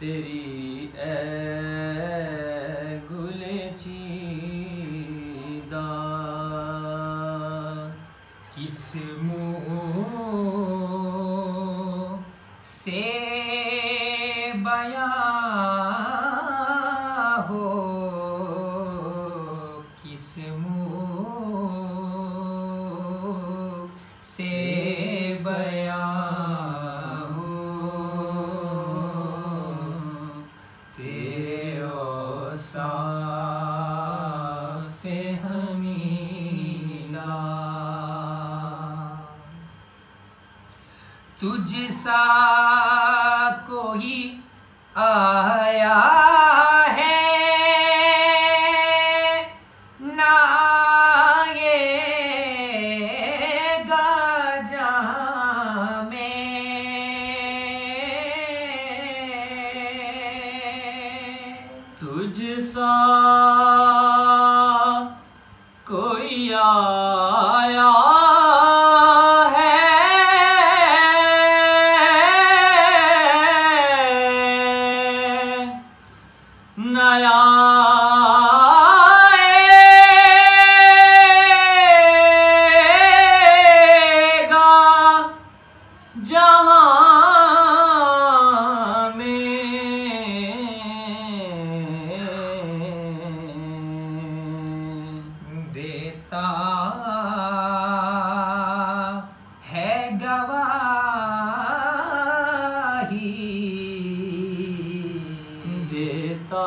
तेरी ऐ गुले चीदा। किस मुँह से बयां हो? किस मुँह से तुझसा कोई आया है? ना ये जहाँ में। तुझसा कोई आया 那样。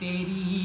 तेरी